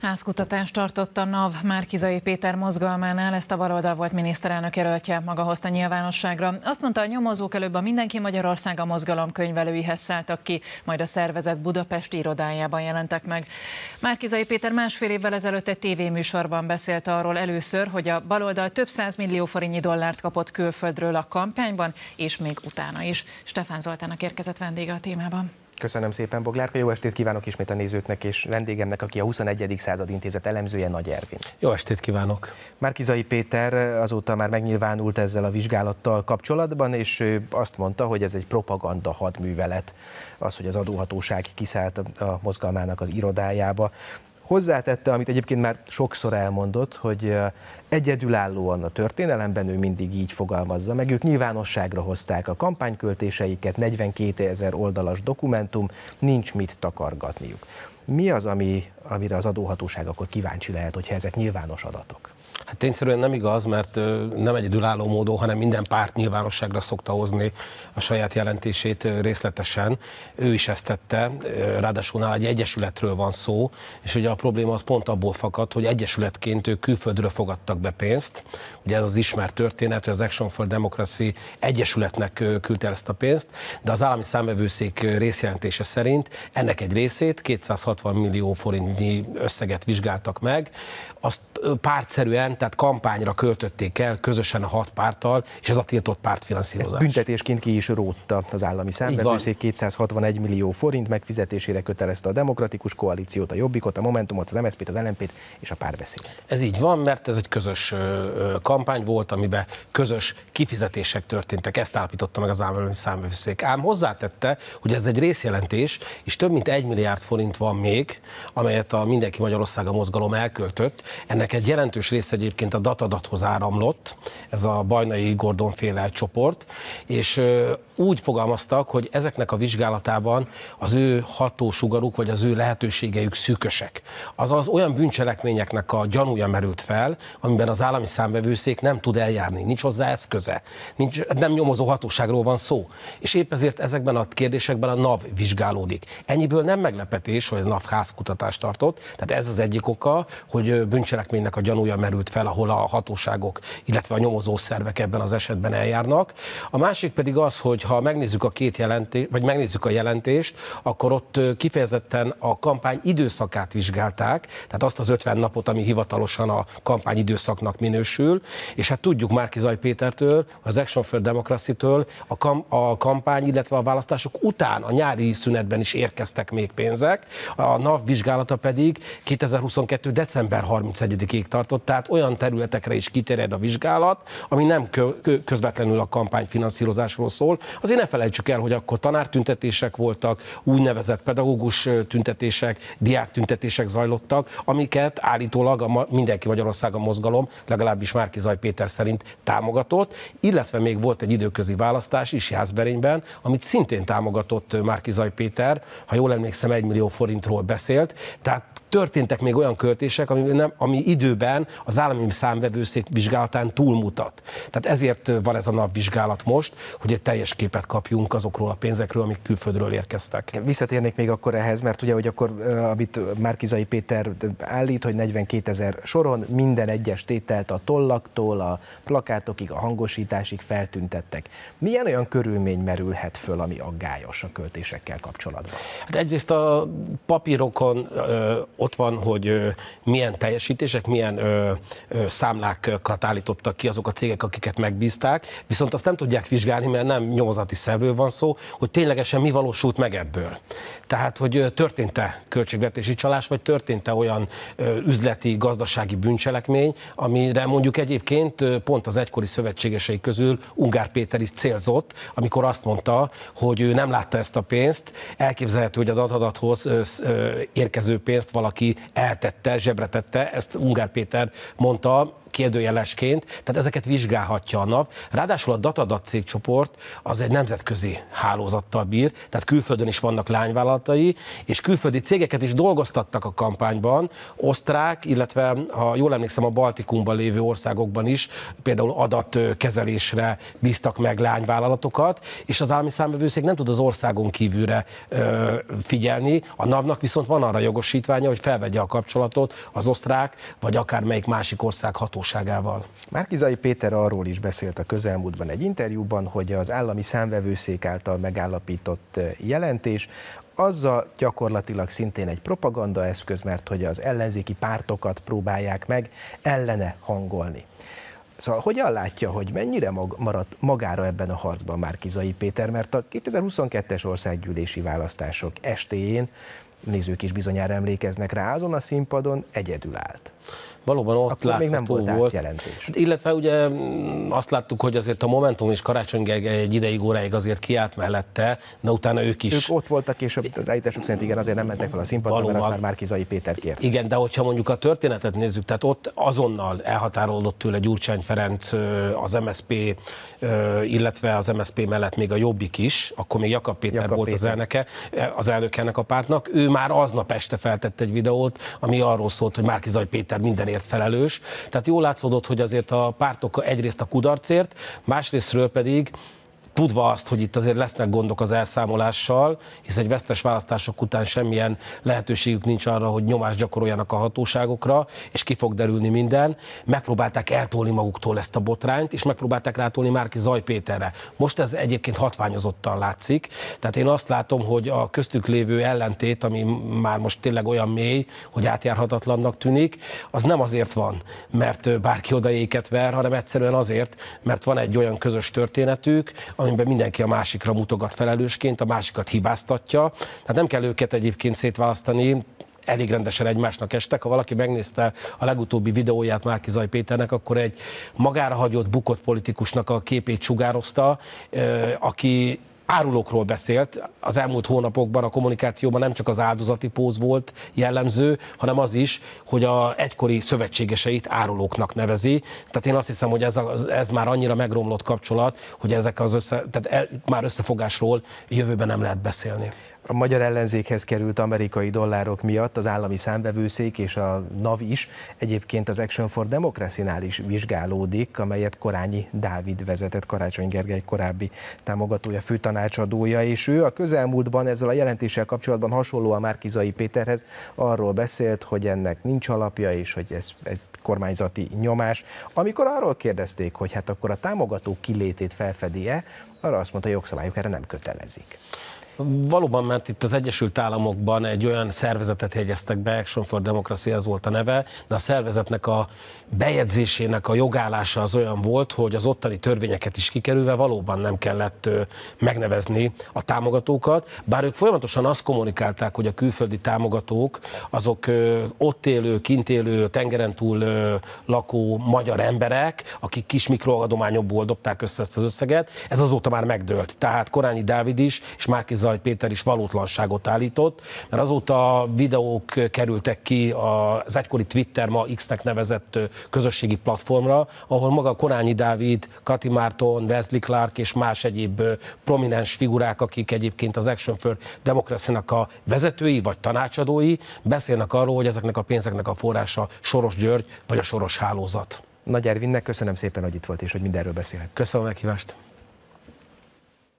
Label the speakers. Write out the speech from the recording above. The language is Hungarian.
Speaker 1: Házkutatást tartott a NAV Márkizai Péter mozgalmánál, ezt a baloldal volt miniszterelnök jelöltje maga hozta nyilvánosságra. Azt mondta, a nyomozók előbb a Mindenki Magyarország a mozgalom könyvelőihez szálltak ki, majd a szervezet Budapesti irodájában jelentek meg. Márkizai Péter másfél évvel ezelőtt egy tévéműsorban beszélt arról először, hogy a baloldal több száz millió forintnyi dollárt kapott külföldről a kampányban, és még utána is. Stefán Zoltának érkezett vendége a témában.
Speaker 2: Köszönöm szépen, Boglárka. Jó estét kívánok ismét a nézőknek és vendégemnek, aki a 21. század intézet elemzője, Nagy Ervin.
Speaker 3: Jó estét kívánok.
Speaker 2: Márkizai Péter azóta már megnyilvánult ezzel a vizsgálattal kapcsolatban, és azt mondta, hogy ez egy propaganda hadművelet, az, hogy az adóhatóság kiszállt a mozgalmának az irodájába hozzátette, amit egyébként már sokszor elmondott, hogy egyedülállóan a történelemben ő mindig így fogalmazza meg. Ők nyilvánosságra hozták a kampányköltéseiket, 42 ezer oldalas dokumentum, nincs mit takargatniuk. Mi az, ami, amire az adóhatóság akkor kíváncsi lehet, hogyha ezek nyilvános adatok?
Speaker 3: Hát tényszerűen nem igaz, mert nem egyedülálló módon, hanem minden párt nyilvánosságra szokta hozni a saját jelentését részletesen. Ő is ezt tette, ráadásul nála egy egyesületről van szó, és ugye a probléma az pont abból fakad, hogy egyesületként ők külföldről fogadtak be pénzt. Ugye ez az ismert történet, hogy az Action for Democracy egyesületnek küldte ezt a pénzt, de az állami számvevőszék részjelentése szerint ennek egy részét, 260 millió forintnyi összeget vizsgáltak meg, azt pártszerűen, tehát kampányra költötték el közösen a hat párttal, és ez a tiltott pártfinanszírozás.
Speaker 2: Ezt büntetésként ki is rótta az állami számvevőszék 261 millió forint megfizetésére kötelezte a Demokratikus Koalíciót, a Jobbikot, a Momentumot, az MSZP-t, az LMP-t és a párbeszédet.
Speaker 3: Ez így van, mert ez egy közös kampány volt, amiben közös kifizetések történtek, ezt állapította meg az állami számvevőszék. Ám hozzátette, hogy ez egy részjelentés, és több mint egy milliárd forint van még, amelyet a Mindenki Magyarország a mozgalom elköltött, ennek egy jelentős része egyébként a datadathoz áramlott, ez a Bajnai Gordon féle csoport, és úgy fogalmaztak, hogy ezeknek a vizsgálatában az ő hatósugaruk vagy az ő lehetőségeik szűkösek. Azaz olyan bűncselekményeknek a gyanúja merült fel, amiben az állami számvevőszék nem tud eljárni, nincs hozzá eszköze, nincs, nem nyomozó hatóságról van szó. És épp ezért ezekben a kérdésekben a NAV vizsgálódik. Ennyiből nem meglepetés, hogy a NAV házkutatást tartott, tehát ez az egyik oka, hogy bűncselekménynek a gyanúja merült fel, ahol a hatóságok, illetve a nyomozó szervek ebben az esetben eljárnak. A másik pedig az, hogy ha megnézzük a két jelentést, vagy megnézzük a jelentést, akkor ott kifejezetten a kampány időszakát vizsgálták, tehát azt az 50 napot, ami hivatalosan a kampány időszaknak minősül, és hát tudjuk Márki Zaj Pétertől, az Action for Democracy-től, a, kam- a kampány, illetve a választások után, a nyári szünetben is érkeztek még pénzek, a NAV vizsgálata pedig 2022. december 31-ig tartott, tehát olyan területekre is kiterjed a vizsgálat, ami nem közvetlenül a kampány finanszírozásról szól. Azért ne felejtsük el, hogy akkor tanártüntetések voltak, úgynevezett pedagógus tüntetések, diák tüntetések zajlottak, amiket állítólag a mindenki Magyarország a mozgalom, legalábbis Márki Zaj Péter szerint támogatott, illetve még volt egy időközi választás is Jászberényben, amit szintén támogatott Márki Zaj Péter, ha jól emlékszem, egy millió forintról beszélt, tehát történtek még olyan költések, ami, nem, ami időben az állami számvevőszék vizsgálatán túlmutat. Tehát ezért van ez a napvizsgálat most, hogy egy teljes képet kapjunk azokról a pénzekről, amik külföldről érkeztek.
Speaker 2: Visszatérnék még akkor ehhez, mert ugye, hogy akkor, amit Márkizai Péter állít, hogy 42 ezer soron minden egyes tételt a tollaktól, a plakátokig, a hangosításig feltüntettek. Milyen olyan körülmény merülhet föl, ami aggályos a költésekkel kapcsolatban?
Speaker 3: Hát egyrészt a papírokon ö, ott van, hogy ö, milyen teljesítések, milyen ö, számlákat állítottak ki azok a cégek, akiket megbízták, viszont azt nem tudják vizsgálni, mert nem nyomozati szervről van szó, hogy ténylegesen mi valósult meg ebből. Tehát, hogy történt-e költségvetési csalás, vagy történt-e olyan üzleti, gazdasági bűncselekmény, amire mondjuk egyébként pont az egykori szövetségesei közül Ungár Péter is célzott, amikor azt mondta, hogy ő nem látta ezt a pénzt, elképzelhető, hogy a datadathoz érkező pénzt valaki eltette, zsebretette, ezt Ungár Péter mondta, kérdőjelesként, tehát ezeket vizsgálhatja a NAV. Ráadásul a Datadat cégcsoport az egy nemzetközi hálózattal bír, tehát külföldön is vannak lányvállalatai, és külföldi cégeket is dolgoztattak a kampányban, osztrák, illetve ha jól emlékszem a Baltikumban lévő országokban is, például adatkezelésre bíztak meg lányvállalatokat, és az állami számbevőszék nem tud az országon kívülre ö, figyelni, a NAV-nak viszont van arra jogosítványa, hogy felvegye a kapcsolatot az osztrák, vagy akár melyik másik ország hatóságával hatóságával.
Speaker 2: Márkizai Péter arról is beszélt a közelmúltban egy interjúban, hogy az állami számvevőszék által megállapított eh, jelentés azzal gyakorlatilag szintén egy propagandaeszköz, mert hogy az ellenzéki pártokat próbálják meg ellene hangolni. Szóval hogyan látja, hogy mennyire maradt magára ebben a harcban Márkizai Péter, mert a 2022-es országgyűlési választások estéjén nézők is bizonyára emlékeznek rá, azon a színpadon egyedül állt
Speaker 3: valóban ott Akkor
Speaker 2: még nem volt, volt. jelentés.
Speaker 3: Hát illetve ugye mm, azt láttuk, hogy azért a Momentum és Karácsony Gergely egy ideig óráig azért kiállt mellette, de utána ők is.
Speaker 2: Ők ott voltak, és az állításuk szerint igen, azért nem mentek fel a színpadra, valóban. mert azt már Márkizai Péter kért.
Speaker 3: Igen, de hogyha mondjuk a történetet nézzük, tehát ott azonnal elhatárolódott tőle Gyurcsány Ferenc, az MSP, illetve az MSP mellett még a Jobbik is, akkor még Jakab Péter Jakab volt Péter. az elnöke, az elnök ennek a pártnak. Ő már aznap este feltett egy videót, ami arról szólt, hogy Márkizai Péter mindenért felelős. Tehát jól látszódott, hogy azért a pártok egyrészt a kudarcért, másrésztről pedig tudva azt, hogy itt azért lesznek gondok az elszámolással, hisz egy vesztes választások után semmilyen lehetőségük nincs arra, hogy nyomást gyakoroljanak a hatóságokra, és ki fog derülni minden. Megpróbálták eltolni maguktól ezt a botrányt, és megpróbálták rátolni Márki Zaj Péterre. Most ez egyébként hatványozottan látszik. Tehát én azt látom, hogy a köztük lévő ellentét, ami már most tényleg olyan mély, hogy átjárhatatlannak tűnik, az nem azért van, mert bárki odaéket ver, hanem egyszerűen azért, mert van egy olyan közös történetük, amiben mindenki a másikra mutogat felelősként, a másikat hibáztatja. Tehát nem kell őket egyébként szétválasztani, elég rendesen egymásnak estek. Ha valaki megnézte a legutóbbi videóját Márki Zaj Péternek, akkor egy magára hagyott, bukott politikusnak a képét sugározta, aki árulókról beszélt. Az elmúlt hónapokban a kommunikációban nem csak az áldozati póz volt jellemző, hanem az is, hogy a egykori szövetségeseit árulóknak nevezi. Tehát én azt hiszem, hogy ez, a, ez már annyira megromlott kapcsolat, hogy ezek az össze, tehát el, már összefogásról jövőben nem lehet beszélni.
Speaker 2: A magyar ellenzékhez került amerikai dollárok miatt az állami számvevőszék és a NAV is egyébként az Action for Democracy-nál is vizsgálódik, amelyet Korányi Dávid vezetett, Karácsony Gergely korábbi támogatója, főtanácsadója, és ő a közelmúltban ezzel a jelentéssel kapcsolatban hasonlóan Márkizai Péterhez arról beszélt, hogy ennek nincs alapja, és hogy ez egy kormányzati nyomás. Amikor arról kérdezték, hogy hát akkor a támogatók kilétét felfedi-e, arra azt mondta, hogy jogszabályok erre nem kötelezik.
Speaker 3: Valóban, mert itt az Egyesült Államokban egy olyan szervezetet jegyeztek be, Action for Democracy ez volt a neve, de a szervezetnek a bejegyzésének a jogállása az olyan volt, hogy az ottani törvényeket is kikerülve valóban nem kellett megnevezni a támogatókat, bár ők folyamatosan azt kommunikálták, hogy a külföldi támogatók azok ott élő, kint élő, tengeren túl lakó magyar emberek, akik kis mikroadományokból dobták össze ezt az összeget, ez azóta már megdőlt. Tehát Korányi Dávid is, és Márki Zaj Péter is valótlanságot állított, mert azóta videók kerültek ki az egykori Twitter, ma X-nek nevezett közösségi platformra, ahol maga Korányi Dávid, Kati Márton, Wesley Clark és más egyéb prominens figurák, akik egyébként az Action for democracy a vezetői vagy tanácsadói, beszélnek arról, hogy ezeknek a pénzeknek a forrása Soros György vagy a Soros Hálózat.
Speaker 2: Nagy Ervinnek köszönöm szépen, hogy itt volt és hogy mindenről beszélhet.
Speaker 3: Köszönöm a meghívást.